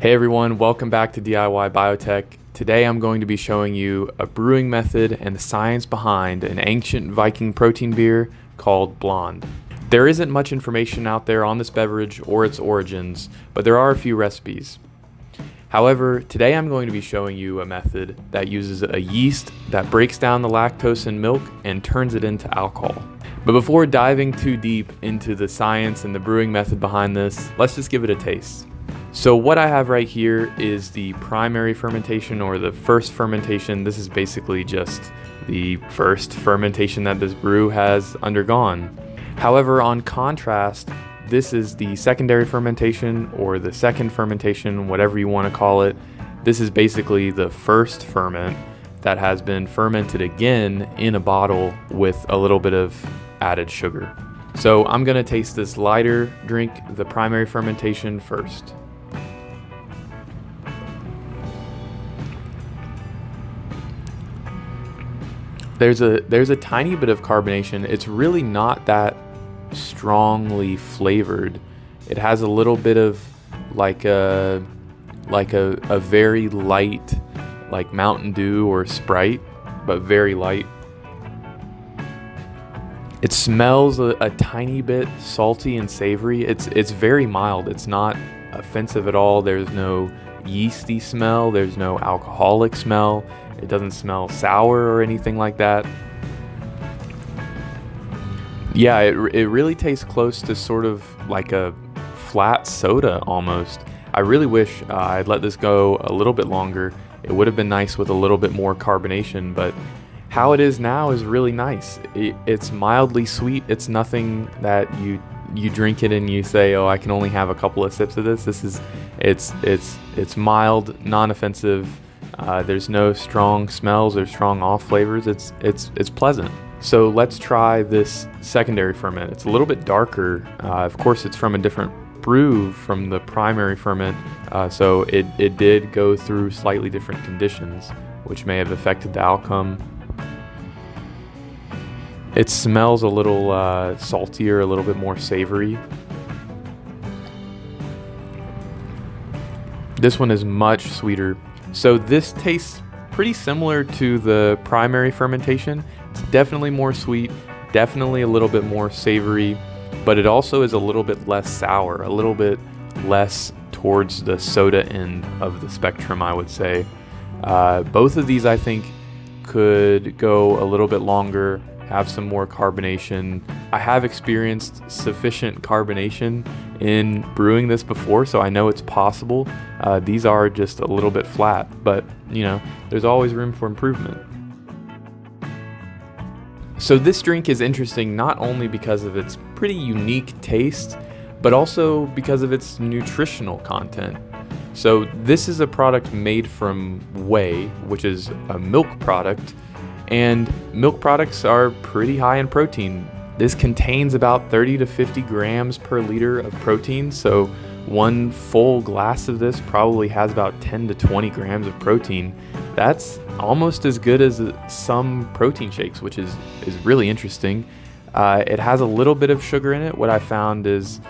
Hey everyone, welcome back to DIY Biotech. Today I'm going to be showing you a brewing method and the science behind an ancient Viking protein beer called Blaand. There isn't much information out there on this beverage or its origins, but there are a few recipes. However, today I'm going to be showing you a method that uses a yeast that breaks down the lactose in milk and turns it into alcohol. But before diving too deep into the science and the brewing method behind this, let's just give it a taste. So what I have right here is the primary fermentation or the first fermentation. This is basically just the first fermentation that this brew has undergone. However, on contrast, this is the secondary fermentation or the second fermentation, whatever you want to call it. This is basically the first ferment that has been fermented again in a bottle with a little bit of added sugar. So I'm going to taste this lighter drink, the primary fermentation first. There's a there's a tiny bit of carbonation. It's really not that strongly flavored. It has a little bit of like a like a, a very light like Mountain Dew or Sprite, but very light. It smells a, a, tiny bit salty and savory. It's it's very mild. It's not offensive at all. There's no yeasty smell. There's no alcoholic smell. It doesn't smell sour or anything like that. Yeah, it, it really tastes close to sort of like a flat soda almost. I really wish uh, I'd let this go a little bit longer. It would have been nice with a little bit more carbonation, but how it is now is really nice. It, it's mildly sweet. It's nothing that you you drink it and you say, "Oh, I can only have a couple of sips of this." This is it's it's it's mild, non-offensive. Uh, there's no strong smells or strong off flavors. It's it's it's pleasant. So let's try this secondary ferment. It's a little bit darker. Uh, of course, it's from a different brew from the primary ferment, uh, so it, it did go through slightly different conditions, which may have affected the outcome. It smells a little uh, saltier, a little bit more savory. This one is much sweeter. So this tastes pretty similar to the primary fermentation. It's definitely more sweet, definitely a little bit more savory, but it also is a little bit less sour, a little bit less towards the soda end of the spectrum, I would say. Uh, both of these, I think, could go a little bit longer, have some more carbonation. I have experienced sufficient carbonation in brewing this before, so I know it's possible. Uh, these are just a little bit flat, but you know, there's always room for improvement. So this drink is interesting not only because of its pretty unique taste, but also because of its nutritional content. So this is a product made from whey, which is a milk product, and milk products are pretty high in protein. This contains about 30 to 50 grams per liter of protein, so one full glass of this probably has about 10 to 20 grams of protein. That's almost as good as some protein shakes, which is, is really interesting. Uh, it has a little bit of sugar in it. What I found is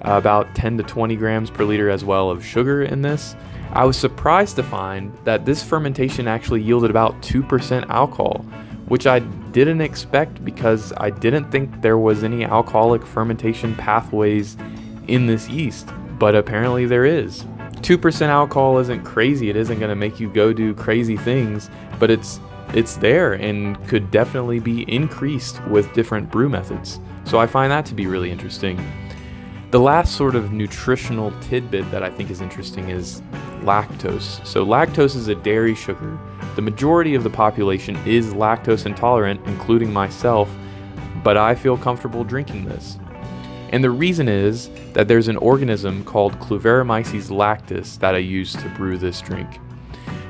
about 10 to 20 grams per liter as well of sugar in this. I was surprised to find that this fermentation actually yielded about 2% alcohol, which I didn't expect because I didn't think there was any alcoholic fermentation pathways in this yeast, but apparently there is. 2% alcohol isn't crazy, it isn't going to make you go do crazy things, but it's it's there and could definitely be increased with different brew methods. So I find that to be really interesting. The last sort of nutritional tidbit that I think is interesting is lactose. So, lactose is a dairy sugar. The majority of the population is lactose intolerant, including myself, but I feel comfortable drinking this. And the reason is that there's an organism called Kluyveromyces lactis that I use to brew this drink.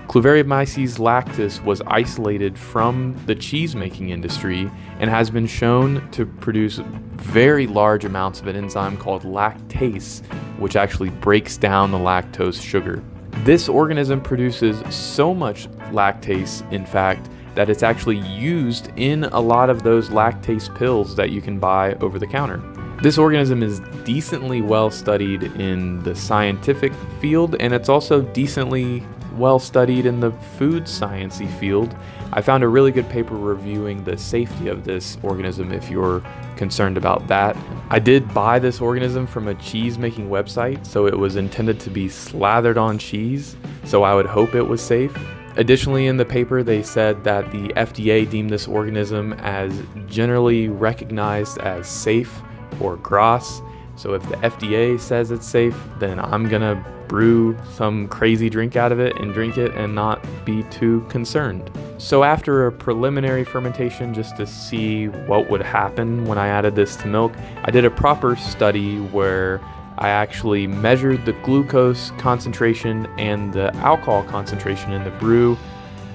Kluyveromyces lactis was isolated from the cheese making industry and has been shown to produce very large amounts of an enzyme called lactase, which actually breaks down the lactose sugar. This organism produces so much lactase, in fact, that it's actually used in a lot of those lactase pills that you can buy over the counter. This organism is decently well studied in the scientific field, and it's also decently well studied in the food sciencey field. I found a really good paper reviewing the safety of this organism if you're concerned about that. I did buy this organism from a cheese making website, so it was intended to be slathered on cheese, so I would hope it was safe. Additionally, in the paper, they said that the FDA deemed this organism as generally recognized as safe or GRAS. So if the FDA says it's safe, then I'm gonna brew some crazy drink out of it and drink it and not be too concerned. So after a preliminary fermentation just to see what would happen when I added this to milk, I did a proper study where I actually measured the glucose concentration and the alcohol concentration in the brew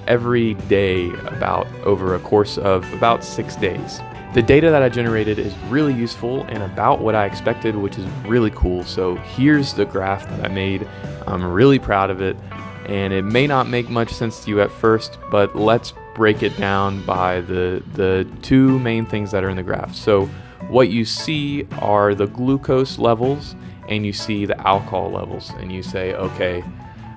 every day about over a course of about six days. The data that I generated is really useful and about what I expected, which is really cool. So here's the graph that I made. I'm really proud of it, and it may not make much sense to you at first, but let's break it down by the, the two main things that are in the graph. So what you see are the glucose levels and you see the alcohol levels, and you say, okay,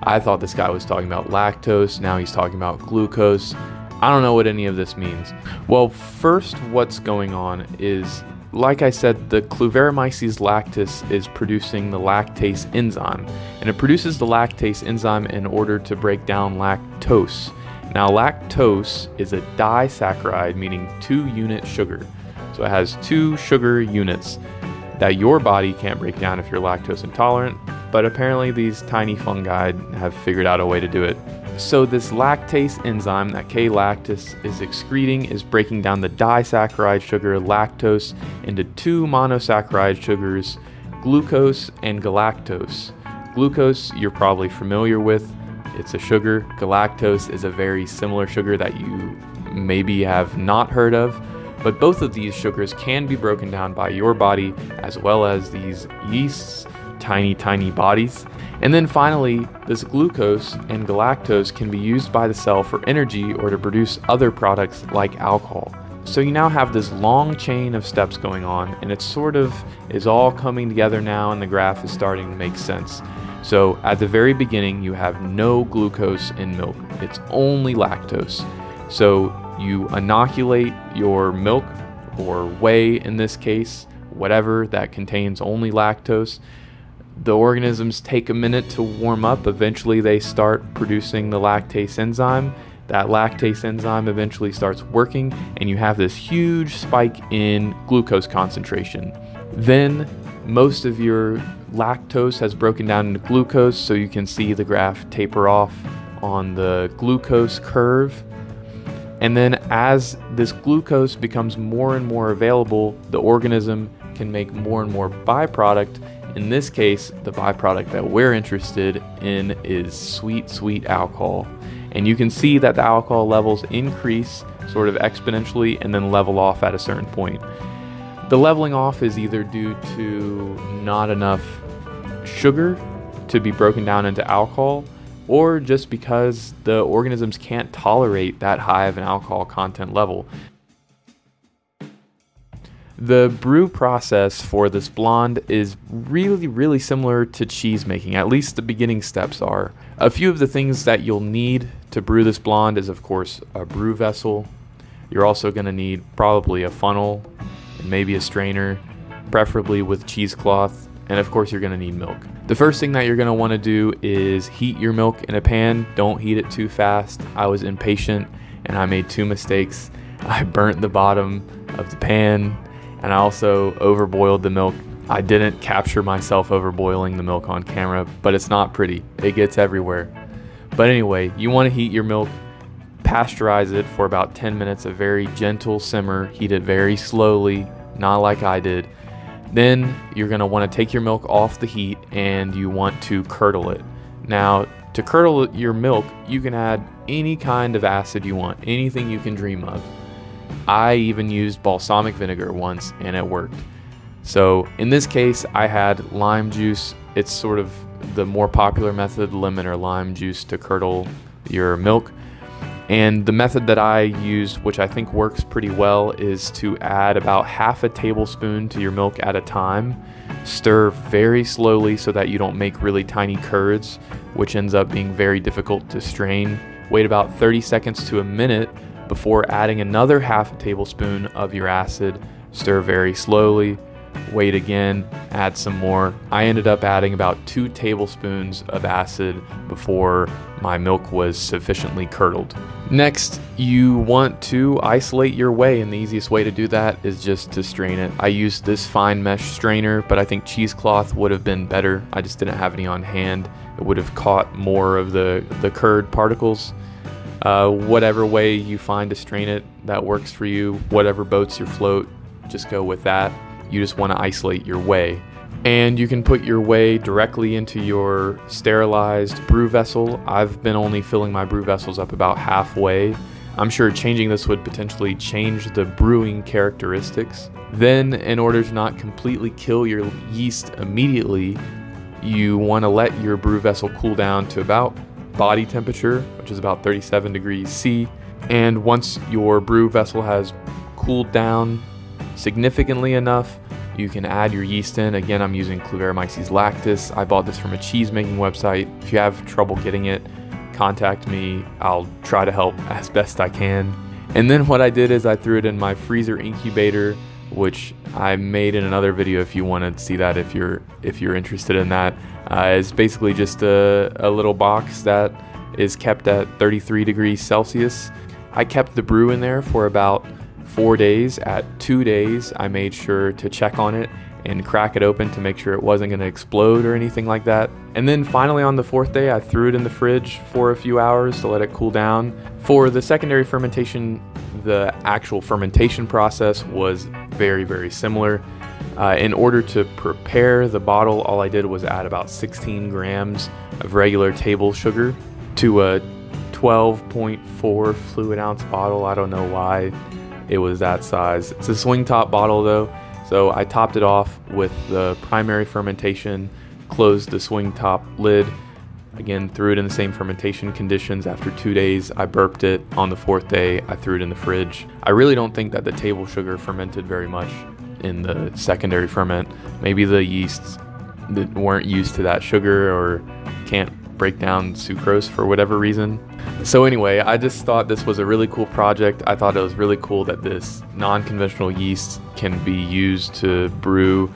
I thought this guy was talking about lactose, now he's talking about glucose. I don't know what any of this means. Well, first, what's going on is, like I said, the Kluyveromyces lactis is producing the lactase enzyme, and it produces the lactase enzyme in order to break down lactose. Now, lactose is a disaccharide, meaning two unit sugar. So it has two sugar units that your body can't break down if you're lactose intolerant, but apparently these tiny fungi have figured out a way to do it. So this lactase enzyme that K lactis is excreting is breaking down the disaccharide sugar lactose into two monosaccharide sugars, glucose and galactose. Glucose you're probably familiar with. It's a sugar. Galactose is a very similar sugar that you maybe have not heard of. But both of these sugars can be broken down by your body as well as these yeasts, tiny, tiny bodies. And then finally, this glucose and galactose can be used by the cell for energy or to produce other products like alcohol. So you now have this long chain of steps going on, and it sort of is all coming together now, and the graph is starting to make sense. So at the very beginning, you have no glucose in milk, it's only lactose. So you inoculate your milk or whey in this case, whatever that contains only lactose the organisms take a minute to warm up. Eventually, they start producing the lactase enzyme. That lactase enzyme eventually starts working, and you have this huge spike in glucose concentration. Then, most of your lactose has broken down into glucose, so you can see the graph taper off on the glucose curve. And then, as this glucose becomes more and more available, the organism can make more and more byproduct in this case, the byproduct that we're interested in is sweet, sweet alcohol. And you can see that the alcohol levels increase sort of exponentially and then level off at a certain point. The leveling off is either due to not enough sugar to be broken down into alcohol or just because the organisms can't tolerate that high of an alcohol content level. The brew process for this Blaand is really, really similar to cheese making, at least the beginning steps are. A few of the things that you'll need to brew this Blaand is, of course, a brew vessel. You're also going to need probably a funnel and maybe a strainer, preferably with cheesecloth, and of course, you're going to need milk. The first thing that you're going to want to do is heat your milk in a pan. Don't heat it too fast. I was impatient and I made two mistakes. I burnt the bottom of the pan and I also overboiled the milk. I didn't capture myself overboiling the milk on camera, but it's not pretty. It gets everywhere. But anyway, you want to heat your milk, pasteurize it for about 10 minutes, a very gentle simmer, heat it very slowly, not like I did. Then you're going to want to take your milk off the heat and you want to curdle it. Now, to curdle your milk, you can add any kind of acid you want, anything you can dream of. I even used balsamic vinegar once and it worked. So in this case, I had lime juice. It's sort of the more popular method, lemon or lime juice to curdle your milk. And the method that I used, which I think works pretty well, is to add about half a tablespoon to your milk at a time. Stir very slowly so that you don't make really tiny curds, which ends up being very difficult to strain. Wait about 30 seconds to a minute before adding another half a tablespoon of your acid. Stir very slowly wait again, add some more. I ended up adding about two tablespoons of acid before my milk was sufficiently curdled. Next, you want to isolate your whey, and the easiest way to do that is just to strain it. I used this fine mesh strainer, but I think cheesecloth would have been better. I just didn't have any on hand. It would have caught more of the, the curd particles. Uh, whatever way you find to strain it, that works for you. Whatever boats your float, just go with that. You just want to isolate your whey. And you can put your whey directly into your sterilized brew vessel. I've been only filling my brew vessels up about halfway. I'm sure changing this would potentially change the brewing characteristics. Then, in order to not completely kill your yeast immediately, you want to let your brew vessel cool down to about body temperature, which is about 37 degrees C. And once your brew vessel has cooled down significantly enough, you can add your yeast in. Again, I'm using Kluyveromyces lactis. I bought this from a cheese making website. If you have trouble getting it, contact me. I'll try to help as best I can. And then what I did is I threw it in my freezer incubator, which I made in another video if you want to see that if you're if you're interested in that. Uh, it's basically just a, a little box that is kept at 33 degrees Celsius. I kept the brew in there for about four days. At two days, I made sure to check on it and crack it open to make sure it wasn't going to explode or anything like that. And then finally on the fourth day, I threw it in the fridge for a few hours to let it cool down. For the secondary fermentation, the actual fermentation process was very, very similar. Uh, in order to prepare the bottle, all I did was add about 16 grams of regular table sugar to a 12.4 fluid ounce bottle. I don't know why it was that size. It's a swing top bottle though, so I topped it off with the primary fermentation, closed the swing top lid, again threw it in the same fermentation conditions. After two days, I burped it. On the fourth day, I threw it in the fridge. I really don't think that the table sugar fermented very much in the secondary ferment. Maybe the yeasts that weren't used to that sugar or can't break down sucrose for whatever reason. So anyway, I just thought this was a really cool project. I thought it was really cool that this non-conventional yeast can be used to brew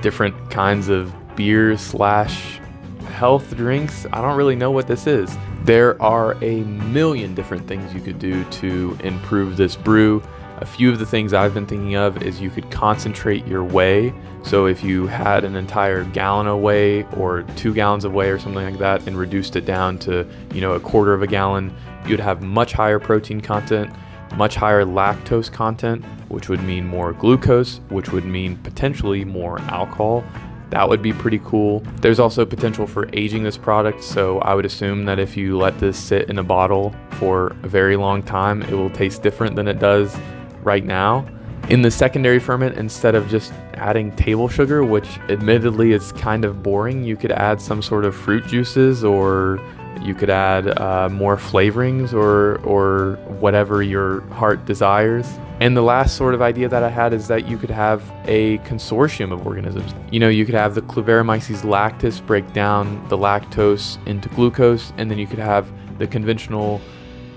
different kinds of beer slash health drinks. I don't really know what this is. There are a million different things you could do to improve this brew. A few of the things I've been thinking of is you could concentrate your whey. So if you had an entire gallon of whey or two gallons of whey or something like that and reduced it down to, you know, a quarter of a gallon, you'd have much higher protein content, much higher lactose content, which would mean more glucose, which would mean potentially more alcohol. That would be pretty cool. There's also potential for aging this product, so I would assume that if you let this sit in a bottle for a very long time, it will taste different than it does right now. In the secondary ferment, instead of just adding table sugar, which admittedly is kind of boring, you could add some sort of fruit juices or you could add uh, more flavorings or, or whatever your heart desires. And the last sort of idea that I had is that you could have a consortium of organisms. You know, you could have the Kluyveromyces lactis break down the lactose into glucose, and then you could have the conventional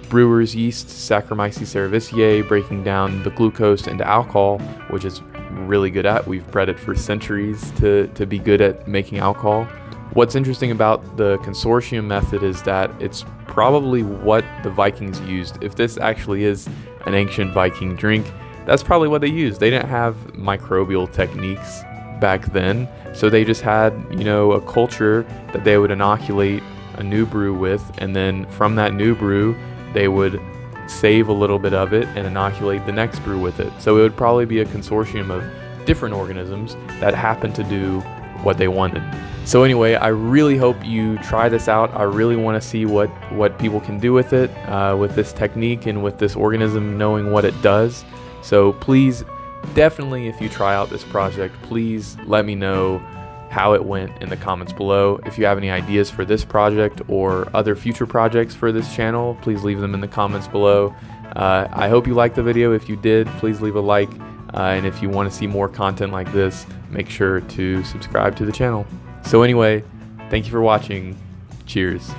brewer's yeast, Saccharomyces cerevisiae, breaking down the glucose into alcohol, which is really good at. We've bred it for centuries to, to be good at making alcohol. What's interesting about the consortium method is that it's probably what the Vikings used. If this actually is an ancient Viking drink, that's probably what they used. They didn't have microbial techniques back then, so they just had, you know, a culture that they would inoculate a new brew with, and then from that new brew, they would save a little bit of it and inoculate the next brew with it. So it would probably be a consortium of different organisms that happen to do what they wanted. So anyway, I really hope you try this out. I really want to see what what people can do with it, uh, with this technique and with this organism knowing what it does. So please, definitely, if you try out this project, please let me know how it went in the comments below. If you have any ideas for this project or other future projects for this channel, please leave them in the comments below. Uh, I hope you liked the video. If you did, please leave a like. Uh, and if you want to see more content like this, make sure to subscribe to the channel. So anyway, thank you for watching. Cheers.